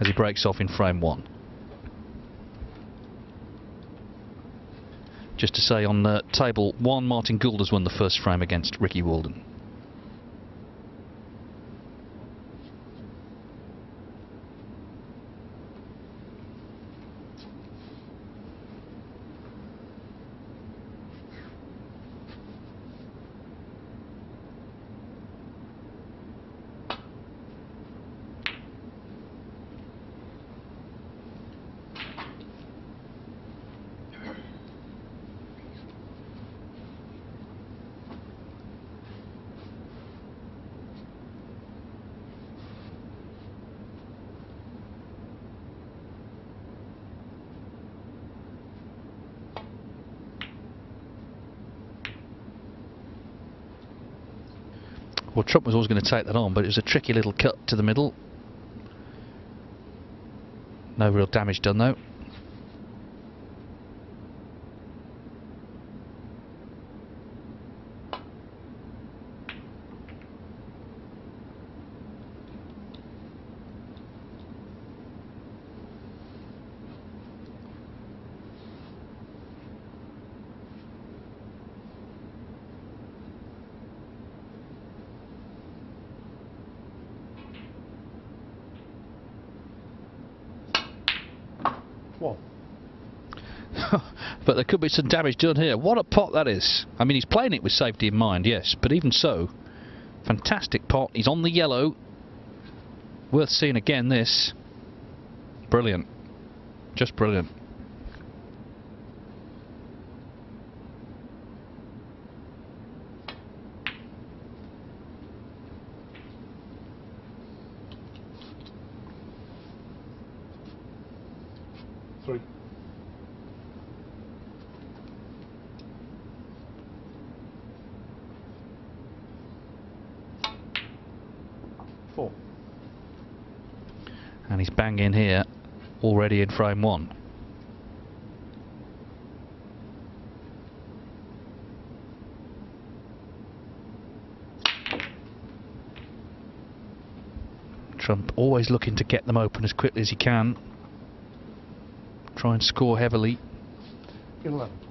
as he breaks off in frame one. Just to say on uh, table one, Martin Gould has won the first frame against Ricky Walden. Well, Trump was always going to take that on, but it was a tricky little cut to the middle. No real damage done though. Well, but there could be some damage done here. What a pot that is. I mean, he's playing it with safety in mind, yes, but even so, fantastic pot. He's on the yellow. Worth seeing again, this. Brilliant. Just brilliant. three. he's banging here already in frame one. Trump always looking to get them open as quickly as he can. Try and score heavily. 11.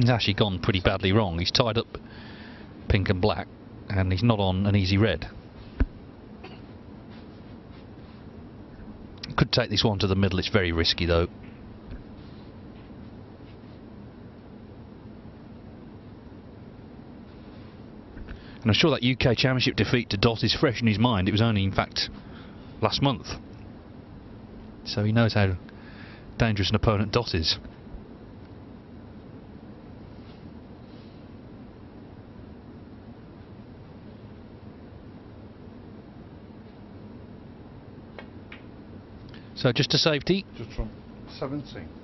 He's actually gone pretty badly wrong. He's tied up pink and black, and he's not on an easy red. Could take this one to the middle. It's very risky though. And I'm sure that UK Championship defeat to Dott is fresh in his mind. It was only, in fact, last month. So he knows how dangerous an opponent Dott is. So just to safety? Just from 17.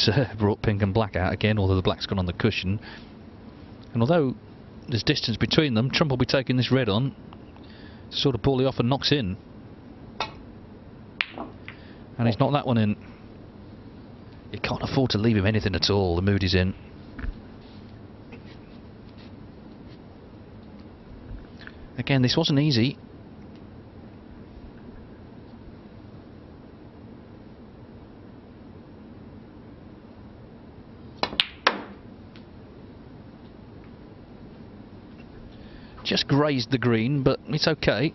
it's uh, brought pink and black out again, although the black's gone on the cushion. And although there's distance between them, Trump will be taking this red on, sort of poorly off and knocks in. And he's not that one in. You can't afford to leave him anything at all, the mood he's in. Again, this wasn't easy. Just grazed the green, but it's okay.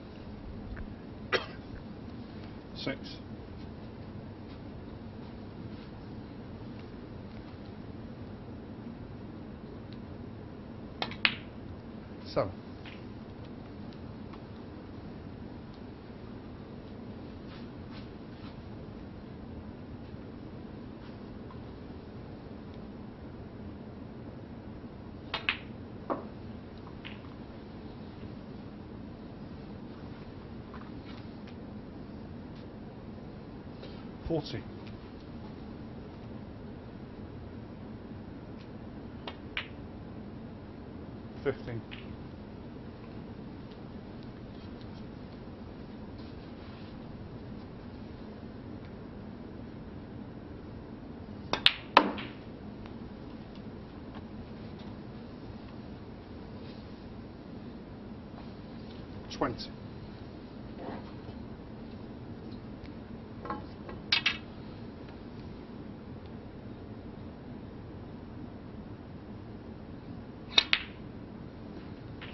20.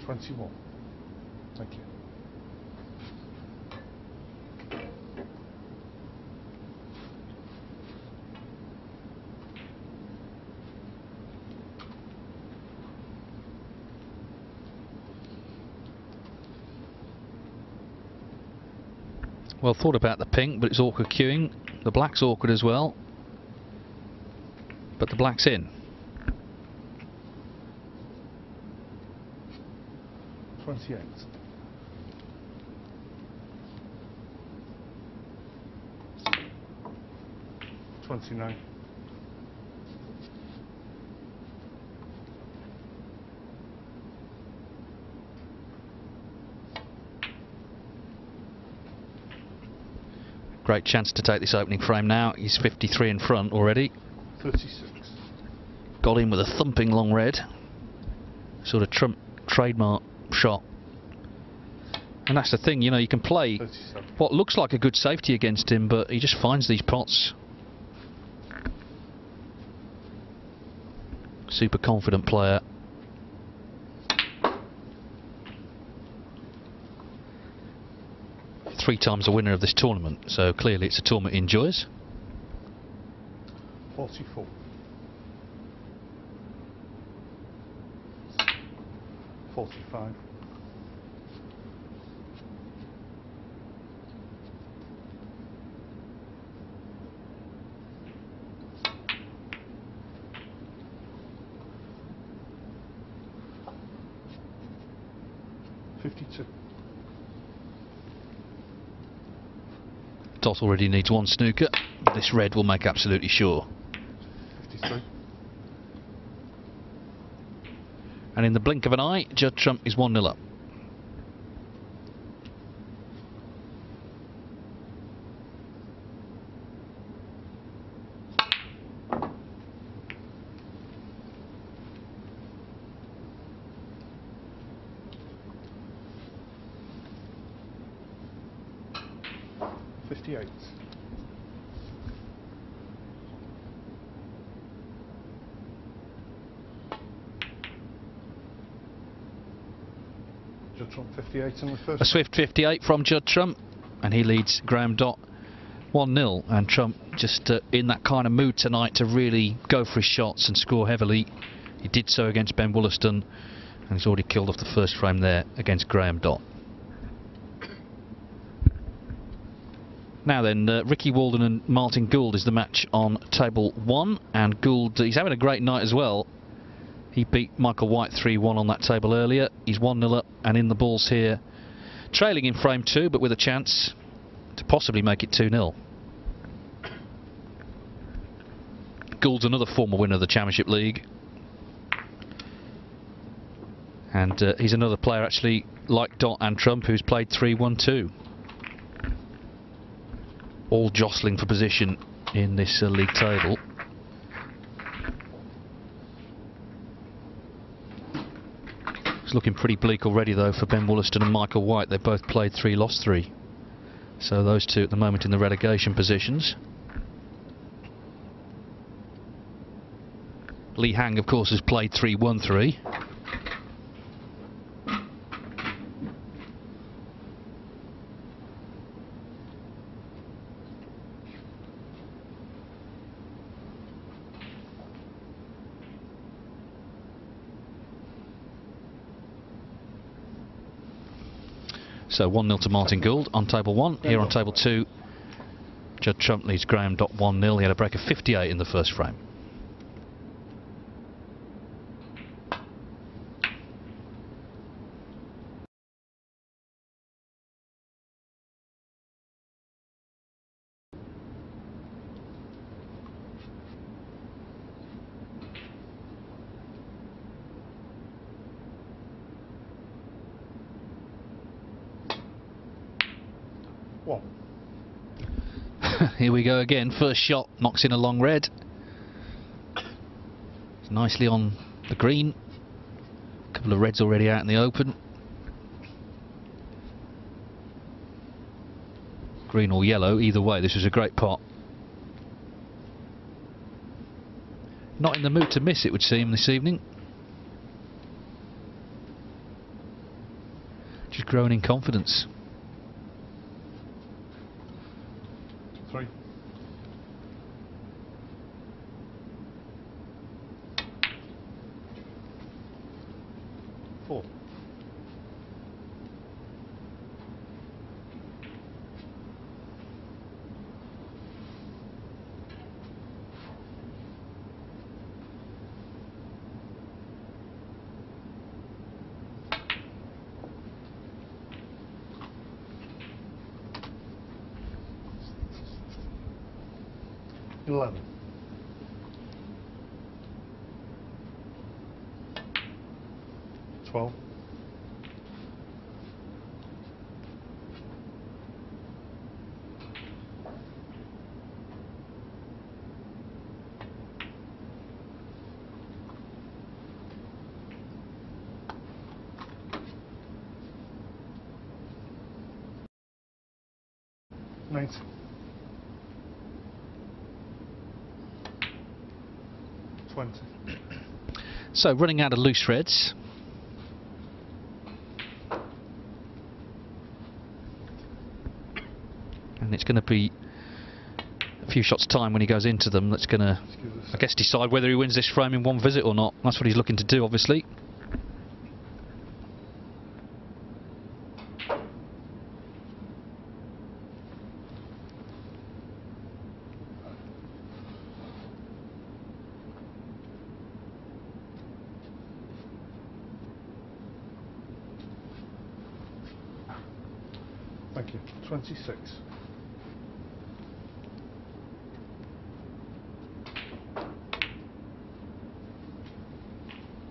Twenty-one. Well thought about the pink, but it's awkward cueing. The black's awkward as well. But the black's in. Twenty-eight. Twenty-nine. Great chance to take this opening frame now. He's 53 in front already. Thirty-six. Got in with a thumping long red. Sort of Trump trademark shot. And that's the thing, you know, you can play Thirty-seven. what looks like a good safety against him, but he just finds these pots. Super confident player. Three times a winner of this tournament, so clearly it's a tournament he enjoys. Forty-four. Forty-five. Dott already needs one snooker. This red will make absolutely sure. Fifty-three. And in the blink of an eye, Judd Trump is 1 0 up. Judd Trump fifty-eight in the first. A swift 58 from Judd Trump, and he leads Graeme Dott 1 0. And Trump just uh, in that kind of mood tonight to really go for his shots and score heavily. He did so against Ben Wollaston, and he's already killed off the first frame there against Graeme Dott. Now then, uh, Ricky Walden and Martin Gould is the match on table one, and Gould he's having a great night as well. He beat Michael White 3-1 on that table earlier. He's 1-0 up and in the balls here, trailing in frame two, but with a chance to possibly make it 2-0. Gould's another former winner of the Championship League. And uh, he's another player actually like Dott and Trump who's played 3-1-2 all jostling for position in this uh, league table. It's looking pretty bleak already though for Ben Wollaston and Michael White. They both played three, lost three. So those two at the moment in the relegation positions. Li Hang, of course, has played 3 So 1 0 to Martin Gould on table 1. Here on table 2, Judd Trump leads Graeme Dott 1 0. He had a break of 58 in the first frame. One. Here we go again. First shot knocks in a long red. It's nicely on the green. A couple of reds already out in the open. Green or yellow, either way, this was a great pot. Not in the mood to miss, it would seem, this evening. Just growing in confidence. 11. Twelve. 20. So running out of loose reds. And it's going to be a few shots time when he goes into them that's going to, I guess, decide whether he wins this frame in one visit or not. That's what he's looking to do, obviously. 66.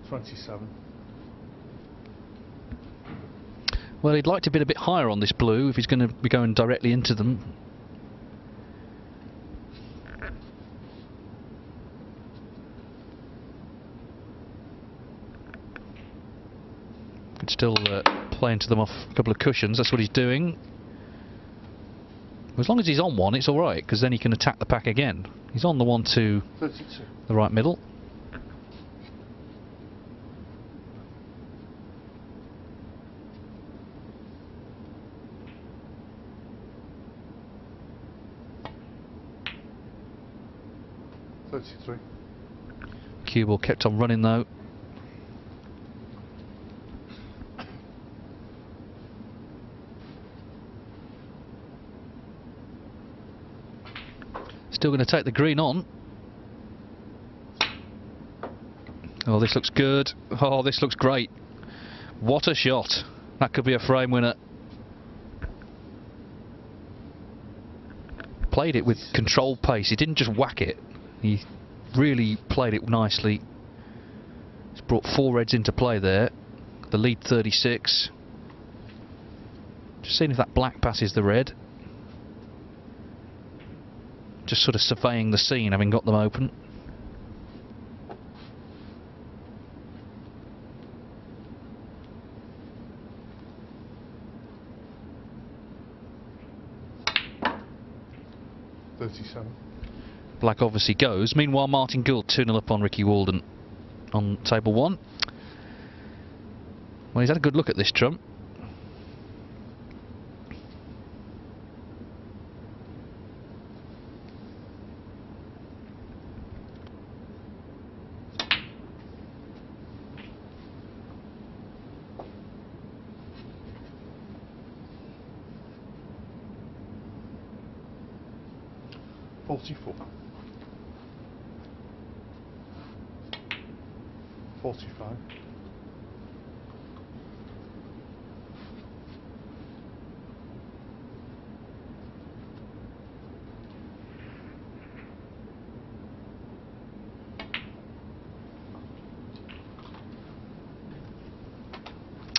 Twenty-seven. Well, he'd like to be a bit higher on this blue if he's going to be going directly into them. Could still uh, play into them off a couple of cushions. That's what he's doing. As long as he's on one, it's all right because then he can attack the pack again. He's on the one to Thirty-two. the right middle. Thirty-three. Cue ball kept on running though. Still going to take the green on. Oh, this looks good. Oh, this looks great. What a shot. That could be a frame winner. Played it with controlled pace. He didn't just whack it. He really played it nicely. He's brought four reds into play there. The lead 36. Just seeing if that black passes the red. Just sort of surveying the scene, having got them open. Thirty-seven. Black obviously goes. Meanwhile, Martin Gould 2 0 up on Ricky Walden on table one. Well, he's had a good look at this trump. 44. 45.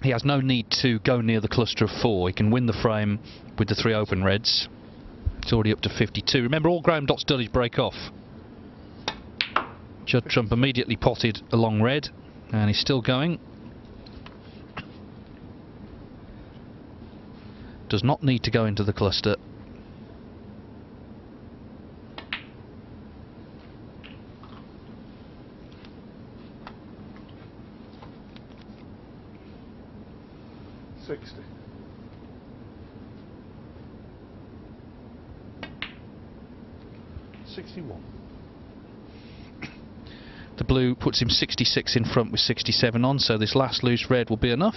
He has no need to go near the cluster of four. He can win the frame with the three open reds. It's already up to 52. Remember, all Graeme Dott's done is break off. Judd Trump immediately potted a long red, and he's still going. Does not need to go into the cluster. Sixty. Sixty-one. The blue puts him 66 in front with 67 on, so this last loose red will be enough.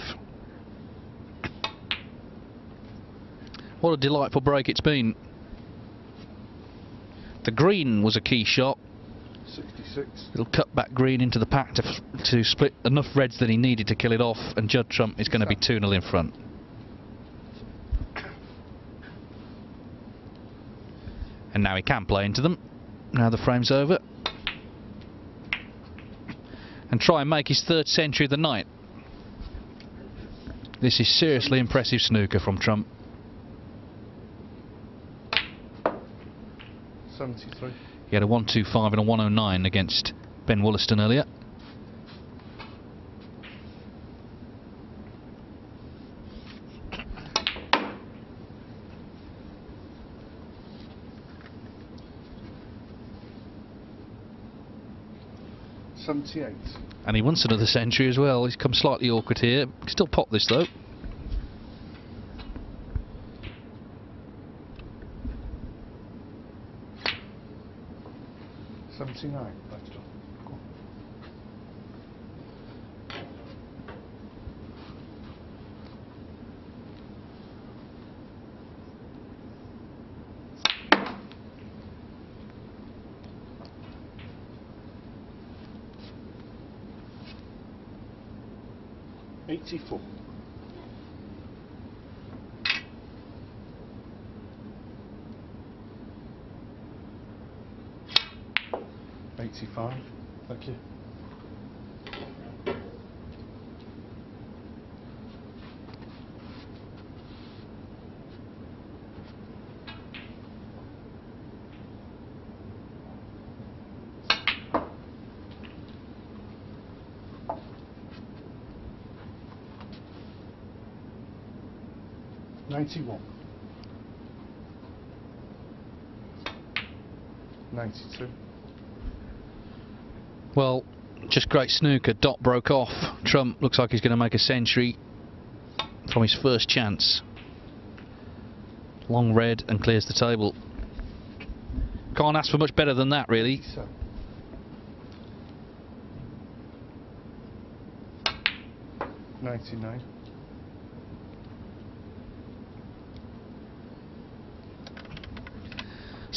What a delightful break it's been. The green was a key shot. Sixty-six. It'll cut back green into the pack to, f- to split enough reds that he needed to kill it off, and Judd Trump is going to be 2 0 in front. And now he can play into them. Now the frame's over. And try and make his third century of the night. This is seriously impressive snooker from Trump. Seventy-three. He had a 125 and a 109 against Ben Wollaston earlier. Seventy-eight. And he wants another century as well. He's come slightly awkward here. Still pop this though. Seventy-nine. 84. Eighty-five. Thank you. Ninety-one. Ninety-two. Well, just great snooker. Dott broke off. Trump looks like he's going to make a century from his first chance. Long red and clears the table. Can't ask for much better than that, really. Ninety-nine.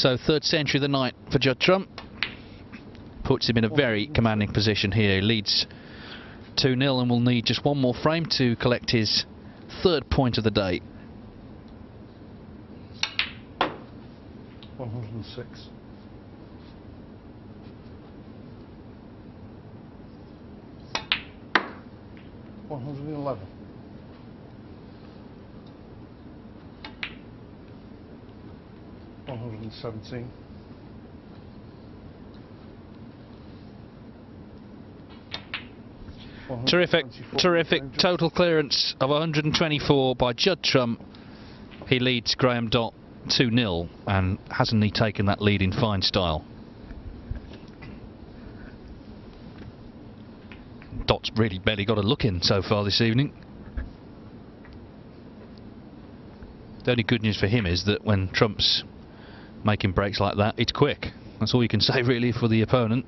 So third century of the night for Judd Trump. Puts him in a very commanding position here. He leads 2-0 and will need just one more frame to collect his third point of the day. One hundred and six. One hundred and eleven. One hundred and seventeen. Terrific, terrific. Total clearance of 124 by Judd Trump. He leads Graeme Dott 2 0 and hasn't he taken that lead in fine style? Dott's really barely got a look in so far this evening. The only good news for him is that when Trump's making breaks like that, it's quick. That's all you can say really for the opponent.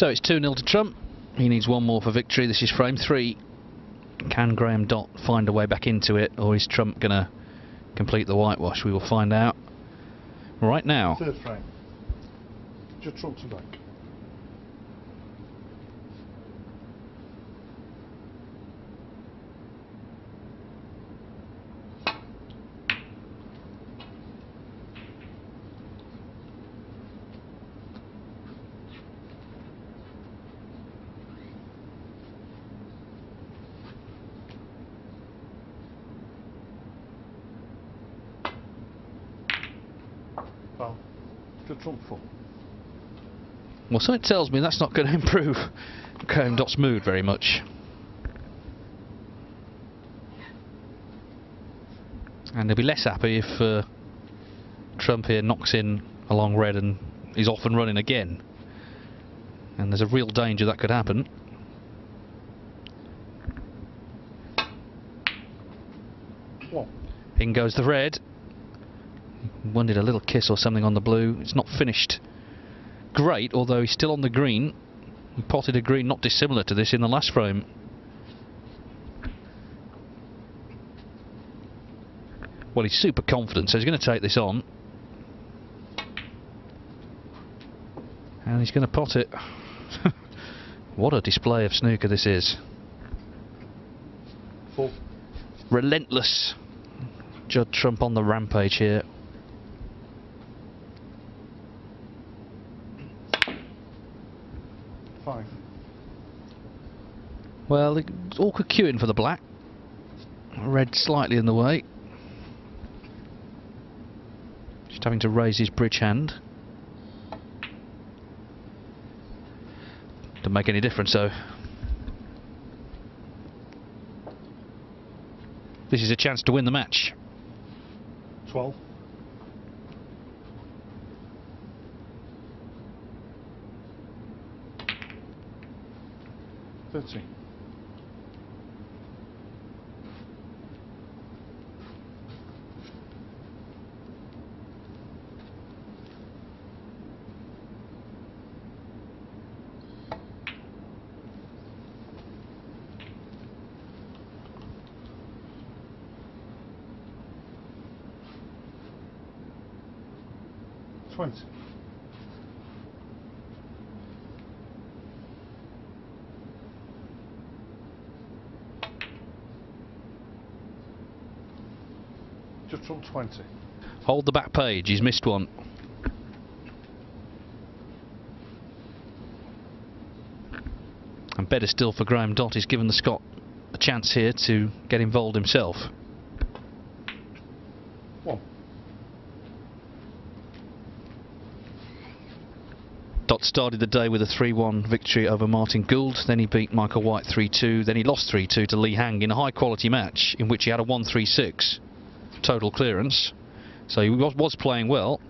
So it's 2 0 to Trump. He needs one more for victory. This is frame three. Can Graeme Dott find a way back into it, or is Trump going to complete the whitewash? We will find out right now. Third frame. Back. Well, just trump full. Well, something tells me that's not going to improve Graeme Dott's mood very much. And he'll be less happy if uh, Trump here knocks in along red and is off and running again. And there's a real danger that could happen. One. In goes the red. Wanted a little kiss or something on the blue. It's not finished great, although he's still on the green. He potted a green not dissimilar to this in the last frame. Well, he's super confident, so he's going to take this on. And he's going to pot it. what a display of snooker this is. Full. Relentless. Judd Trump on the rampage here. Well, awkward cueing for the black. Red slightly in the way. Just having to raise his bridge hand. Doesn't make any difference though. This is a chance to win the match. Twelve. Thirteen. 20. Hold the back page, he's missed one. And better still for Graeme Dott, he's given the Scot a chance here to get involved himself. One. Dott started the day with a 3-1 victory over Martin Gould, then he beat Michael White 3-2, then he lost 3-2 to Li Hang in a high-quality match in which he had a 1-3-6 total clearance. So he was, playing well.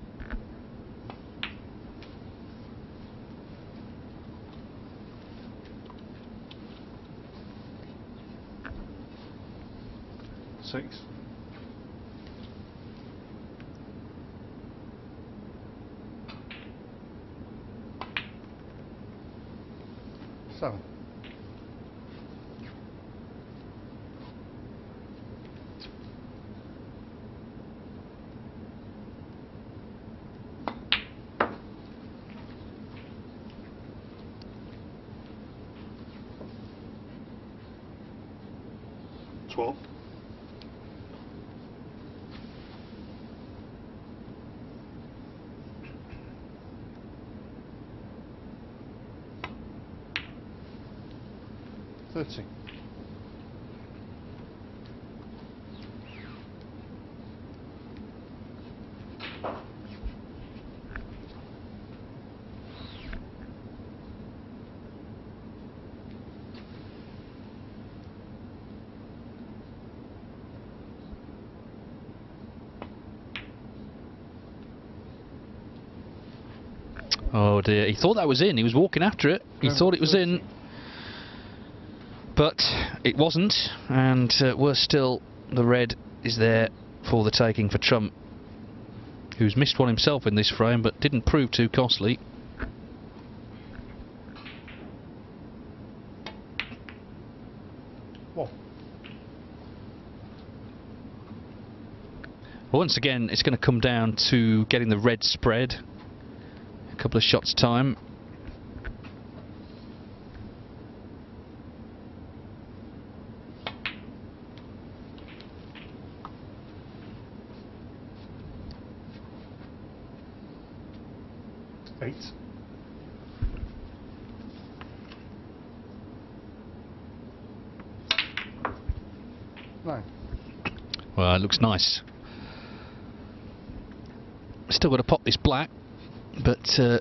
12. Thirteen. he thought that was in. He was walking after it. He oh, thought it was in, but it wasn't. And uh, worse still, the red is there for the taking for Trump, who's missed one himself in this frame, but didn't prove too costly. once again it's going to come down to getting the red spread Couple of shots time. Eight. Nine. Well, it looks nice. Still got to pop this black, but uh,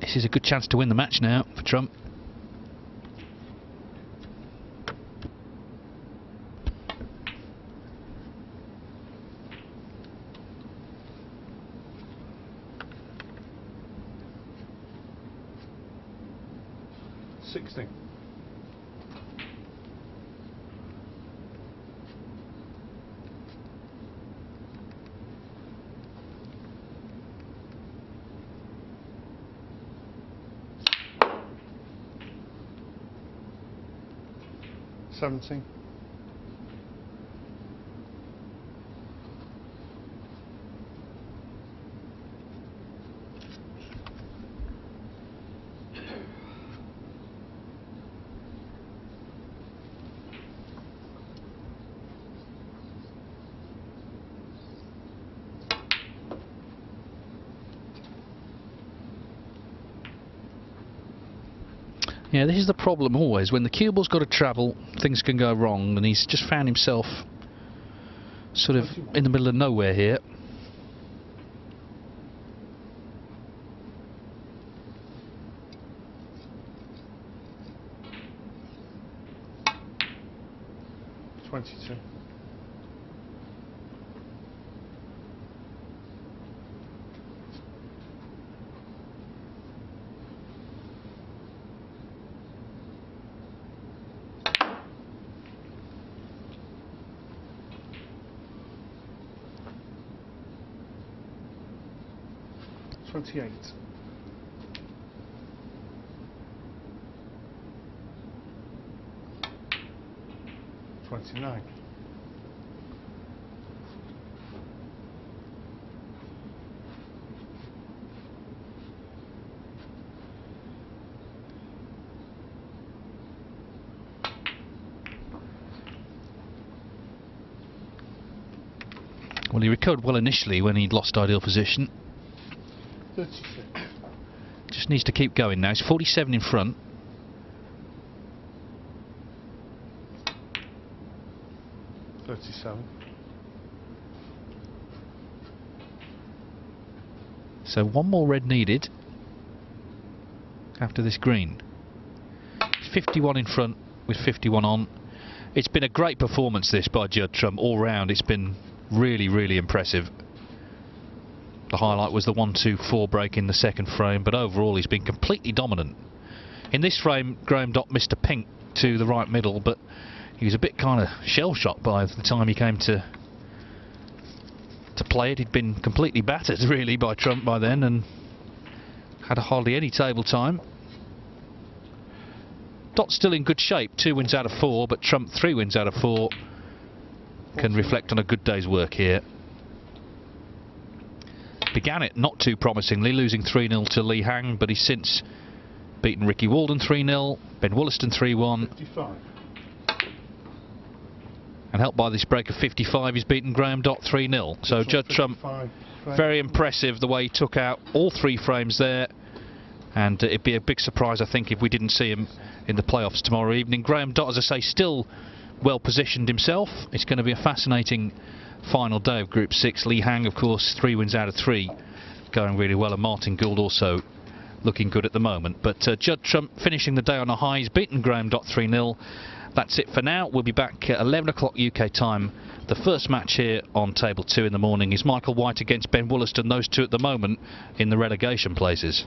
this is a good chance to win the match now for Trump. Sixteen. 17. this is the problem always. When the cue ball's got to travel, things can go wrong, and he's just found himself sort of in the middle of nowhere here. Twenty-two. Twenty-eight. Twenty-nine. Well, he recovered well initially when he'd lost ideal position. Just needs to keep going now. It's 47 in front. Thirty-seven. So one more red needed after this green. 51 in front with 51 on. It's been a great performance this by Judd Trump all round. It's been really, really impressive. The highlight was the 1-2-4 break in the second frame, but overall he's been completely dominant. In this frame, Graeme Dott missed a pink to the right middle, but he was a bit kind of shell-shocked by the time he came to to play it. He'd been completely battered, really, by Trump by then, and had hardly any table time. Dott's still in good shape, two wins out of four, but Trump three wins out of four can reflect on a good day's work here. Began it not too promisingly, losing 3-0 to Li Hang, but he's since beaten Ricky Walden 3-0, Ben Woollaston 3-1, and helped by this break of 55, he's beaten Graeme Dott 3-0. So Judd Trump very impressive the way he took out all three frames there. And uh, it'd be a big surprise, I think, if we didn't see him in the playoffs tomorrow evening. Graeme Dott, as I say, still well positioned himself. It's going to be a fascinating final day of Group 6. Li Hang, of course, three wins out of three, going really well. And Martin Gould also looking good at the moment. But uh, Judd Trump finishing the day on a high. He's beaten Graeme Dott 3 0. That's it for now. We'll be back at 11 o'clock UK time. The first match here on table two in the morning is Michael White against Ben Woollaston. Those two at the moment in the relegation places.